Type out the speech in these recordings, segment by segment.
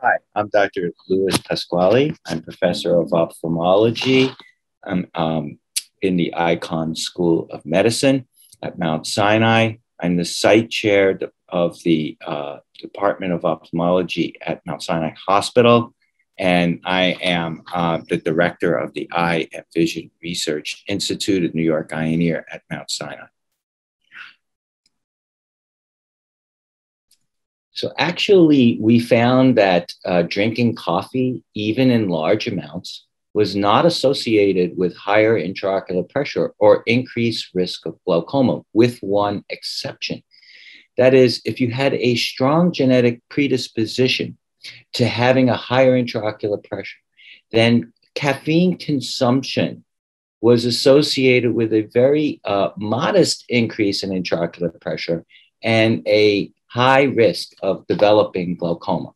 Hi, I'm Dr. Louis Pasquale. I'm professor of ophthalmology I'm, um, in the Icahn School of Medicine at Mount Sinai. I'm the site chair of the uh, Department of Ophthalmology at Mount Sinai Hospital, and I am uh, the director of the Eye and Vision Research Institute at New York Eye and Ear at Mount Sinai. So actually, we found that uh, drinking coffee, even in large amounts, was not associated with higher intraocular pressure or increased risk of glaucoma, with one exception. That is, if you had a strong genetic predisposition to having a higher intraocular pressure, then caffeine consumption was associated with a very uh, modest increase in intraocular pressure and a high risk of developing glaucoma.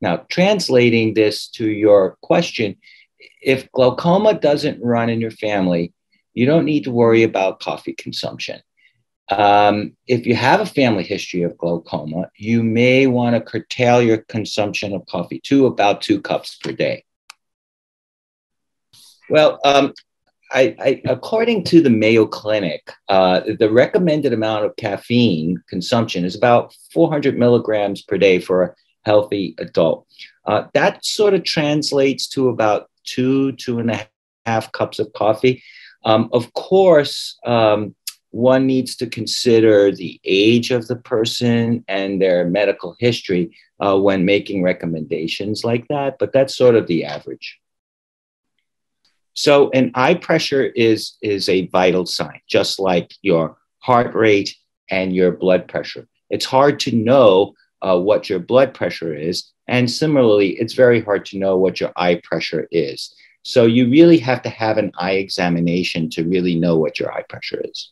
Now, translating this to your question, if glaucoma doesn't run in your family, you don't need to worry about coffee consumption. Um, if you have a family history of glaucoma, you may want to curtail your consumption of coffee to about two cups per day. Well, um, I, I, according to the Mayo Clinic, uh, the recommended amount of caffeine consumption is about 400 milligrams per day for a healthy adult. Uh, that sort of translates to about two, two and a half cups of coffee. Um, of course, um, one needs to consider the age of the person and their medical history uh, when making recommendations like that, but that's sort of the average. So an eye pressure is, is a vital sign, just like your heart rate and your blood pressure. It's hard to know uh, what your blood pressure is. And similarly, it's very hard to know what your eye pressure is. So you really have to have an eye examination to really know what your eye pressure is.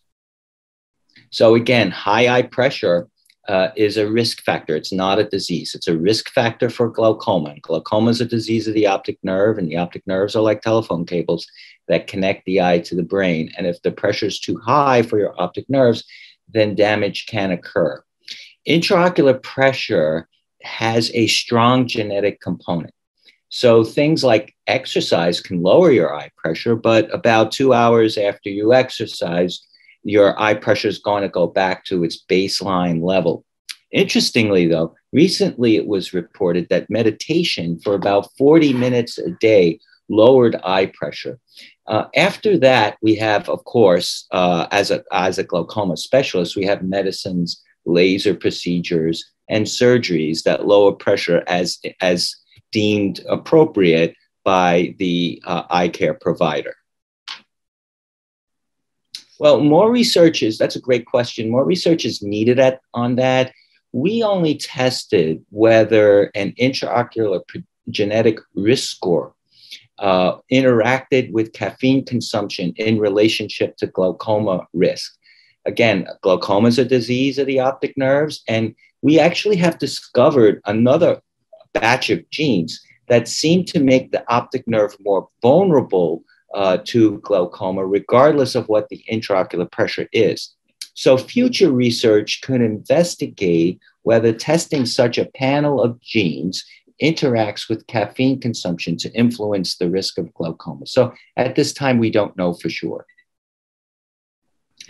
So again, high eye pressure uh, is a risk factor. It's not a disease. It's a risk factor for glaucoma. And glaucoma is a disease of the optic nerve, and the optic nerves are like telephone cables that connect the eye to the brain. And if the pressure is too high for your optic nerves, then damage can occur. Intraocular pressure has a strong genetic component. So things like exercise can lower your eye pressure, but about two hours after you exercise, your eye pressure is going to go back to its baseline level. Interestingly, though, recently it was reported that meditation for about 40 minutes a day lowered eye pressure. Uh, after that, we have, of course, uh, as, a, as a glaucoma specialist, we have medicines, laser procedures, and surgeries that lower pressure as, as deemed appropriate by the uh, eye care provider. Well, more research is, that's a great question. More research is needed at, on that. We only tested whether an intraocular genetic risk score uh, interacted with caffeine consumption in relationship to glaucoma risk. Again, glaucoma is a disease of the optic nerves, and we actually have discovered another batch of genes that seem to make the optic nerve more vulnerable uh, to glaucoma, regardless of what the intraocular pressure is. So, future research could investigate whether testing such a panel of genes interacts with caffeine consumption to influence the risk of glaucoma. So, at this time, we don't know for sure.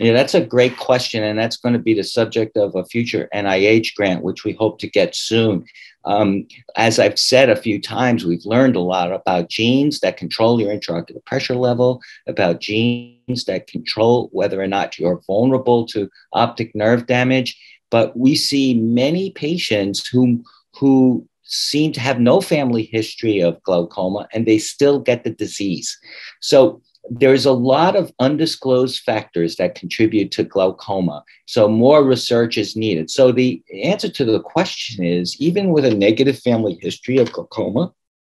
Yeah, that's a great question, and that's going to be the subject of a future NIH grant, which we hope to get soon. Um, as I've said a few times, we've learned a lot about genes that control your intraocular pressure level, about genes that control whether or not you're vulnerable to optic nerve damage. But we see many patients who, who seem to have no family history of glaucoma and they still get the disease. So there's a lot of undisclosed factors that contribute to glaucoma. So more research is needed. So the answer to the question is even with a negative family history of glaucoma,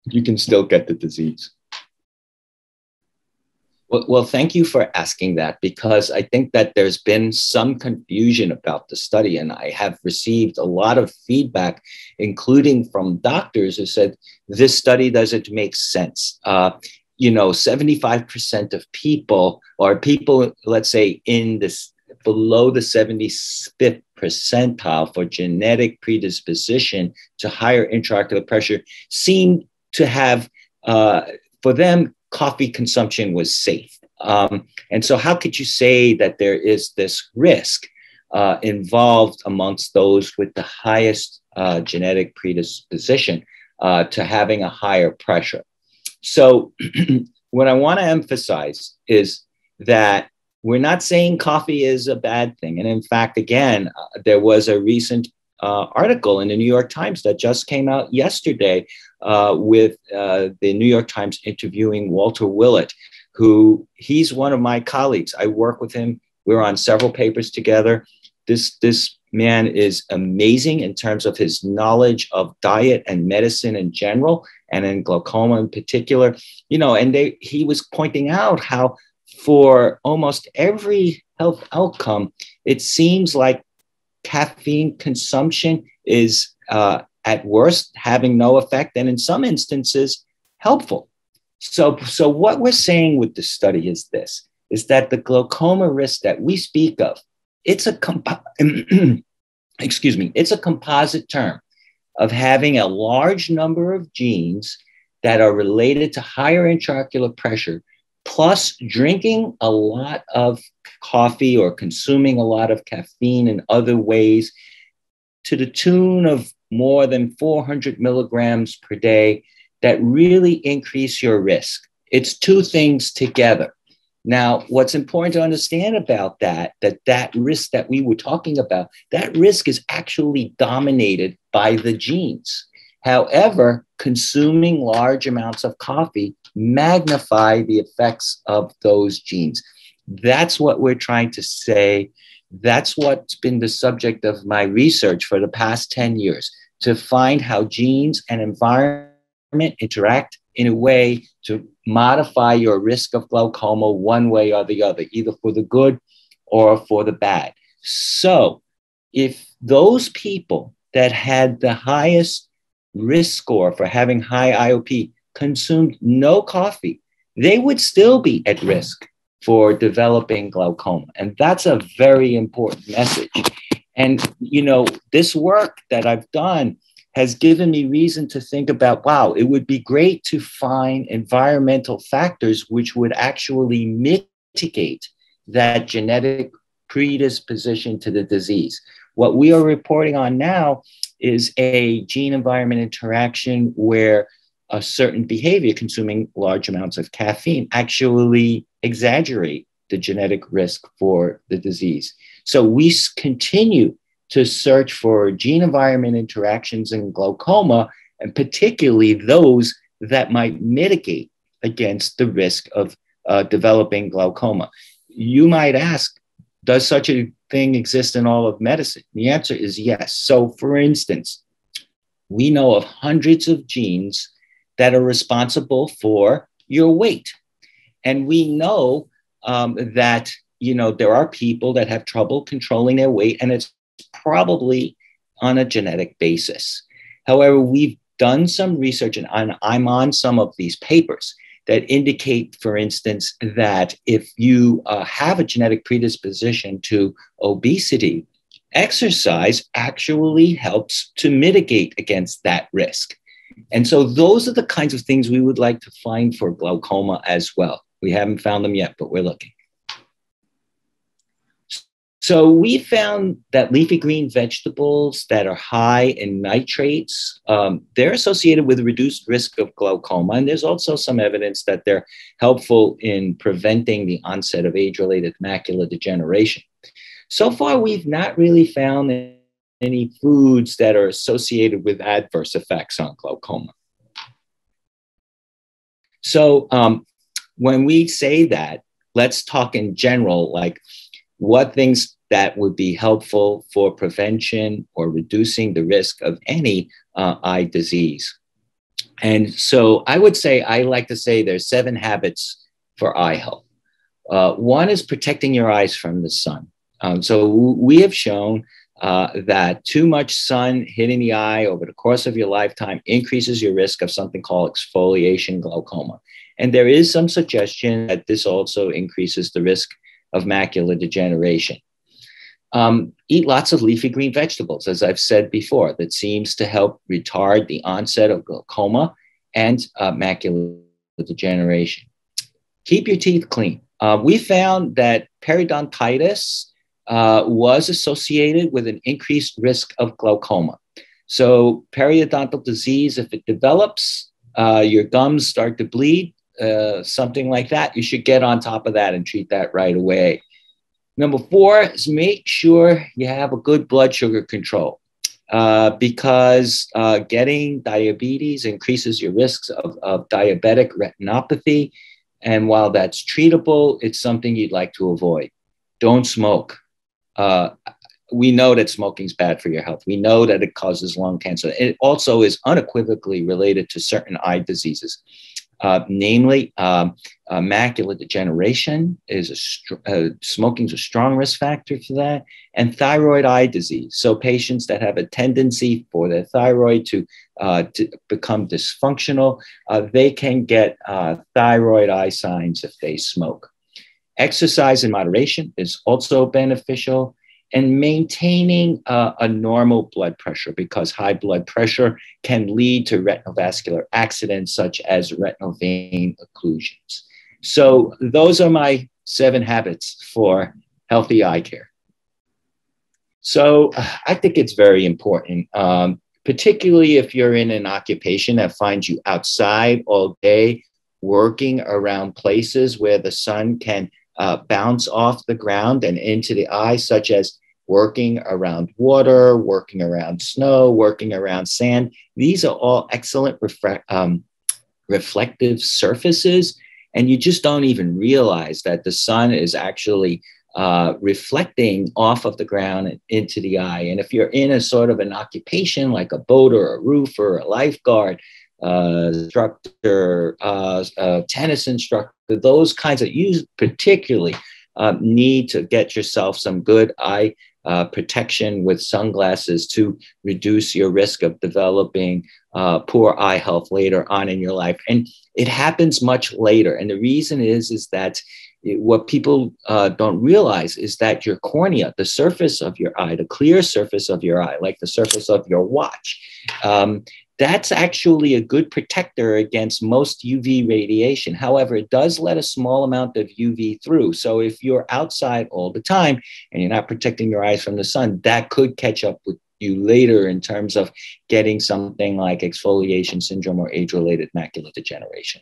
you can still get the disease. Well, thank you for asking that because I think that there's been some confusion about the study, and I have received a lot of feedback, including from doctors who said this study doesn't make sense. Uh, you know 75% of people or people let's say in this below the 75th percentile for genetic predisposition to higher intraocular pressure seemed to have, uh, for them, coffee consumption was safe. Um, and so, how could you say that there is this risk uh, involved amongst those with the highest uh, genetic predisposition uh, to having a higher pressure? So, what I want to emphasize is that we're not saying coffee is a bad thing. And in fact, again, uh, there was a recent uh, article in the New York Times that just came out yesterday uh, with uh, the New York Times interviewing Walter Willett, who he's one of my colleagues. I work with him. We're on several papers together. This, this man is amazing in terms of his knowledge of diet and medicine in general and in glaucoma in particular you know and they he was pointing out how for almost every health outcome it seems like caffeine consumption is uh, at worst having no effect and in some instances helpful. So so what we're saying with the study is this is that the glaucoma risk that we speak of it's a comp- excuse me it's a composite term of having a large number of genes that are related to higher intraocular pressure plus drinking a lot of coffee or consuming a lot of caffeine in other ways to the tune of more than 400 milligrams per day that really increase your risk. It's two things together. Now, what's important to understand about that, that that risk that we were talking about, that risk is actually dominated by the genes. However, consuming large amounts of coffee magnify the effects of those genes. That's what we're trying to say. That's what's been the subject of my research for the past 10 years to find how genes and environment interact in a way to modify your risk of glaucoma one way or the other, either for the good or for the bad. So, if those people that had the highest risk score for having high IOP consumed no coffee, they would still be at risk for developing glaucoma. And that's a very important message. And, you know, this work that I've done has given me reason to think about wow, it would be great to find environmental factors which would actually mitigate that genetic predisposition to the disease. What we are reporting on now is a gene environment interaction where a certain behavior, consuming large amounts of caffeine, actually exaggerate the genetic risk for the disease. So we continue to search for gene environment interactions in glaucoma, and particularly those that might mitigate against the risk of uh, developing glaucoma. You might ask, does such a thing exist in all of medicine? The answer is yes. So, for instance, we know of hundreds of genes that are responsible for your weight. And we know um, that you know there are people that have trouble controlling their weight and it's probably on a genetic basis. However, we've done some research, and I'm on some of these papers that indicate, for instance, that if you uh, have a genetic predisposition to obesity, exercise actually helps to mitigate against that risk. And so, those are the kinds of things we would like to find for glaucoma as well. We haven't found them yet, but we're looking. So we found that leafy green vegetables that are high in nitrates, um, they're associated with reduced risk of glaucoma. And there's also some evidence that they're helpful in preventing the onset of age-related macular degeneration. So far, we've not really found any foods that are associated with adverse effects on glaucoma. So um, when we say that, let's talk in general, like what things that would be helpful for prevention or reducing the risk of any uh, eye disease. And so I would say, I like to say there's seven habits for eye health. Uh, one is protecting your eyes from the sun. Um, so we have shown uh, that too much sun hitting the eye over the course of your lifetime increases your risk of something called exfoliation glaucoma. And there is some suggestion that this also increases the risk of macular degeneration. Um, eat lots of leafy green vegetables, as I've said before, that seems to help retard the onset of glaucoma and uh, macular degeneration. Keep your teeth clean. Uh, we found that periodontitis uh, was associated with an increased risk of glaucoma. So, periodontal disease, if it develops, uh, your gums start to bleed, uh, something like that, you should get on top of that and treat that right away. Number four is make sure you have a good blood sugar control. Uh, because uh, getting diabetes increases your risks of, of, diabetic retinopathy. And while that's treatable, it's something you'd like to avoid. Don't smoke. Uh, we know that smoking is bad for your health. We know that it causes lung cancer. It also is unequivocally related to certain eye diseases. Uh, namely, um, macular degeneration is a str- uh, smoking is a strong risk factor for that, and thyroid eye disease. So patients that have a tendency for their thyroid to uh, to become dysfunctional, uh, they can get uh, thyroid eye signs if they smoke. Exercise in moderation is also beneficial and maintaining uh, a normal blood pressure because high blood pressure can lead to retinal vascular accidents such as retinal vein occlusions. So, those are my seven habits for healthy eye care. So, I think it's very important, um, particularly if you're in an occupation that finds you outside all day, working around places where the sun can uh, bounce off the ground and into the eye, such as working around water, working around snow, working around sand. These are all excellent refre- um, reflective surfaces. And you just don't even realize that the sun is actually uh, reflecting off of the ground into the eye. And if you're in a sort of an occupation like a boater, a roofer, a lifeguard, uh, instructor, uh, uh, tennis instructor, those kinds of you particularly uh, need to get yourself some good eye uh, protection with sunglasses to reduce your risk of developing uh, poor eye health later on in your life. And it happens much later. And the reason is, is that it, what people uh, don't realize is that your cornea, the surface of your eye, the clear surface of your eye, like the surface of your watch, um, that's actually a good protector against most UV radiation. However, it does let a small amount of UV through. So if you're outside all the time and you're not protecting your eyes from the sun, that could catch up with you later in terms of getting something like exfoliation syndrome or age related macular degeneration.